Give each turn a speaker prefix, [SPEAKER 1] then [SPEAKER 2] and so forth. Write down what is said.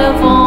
[SPEAKER 1] carnival.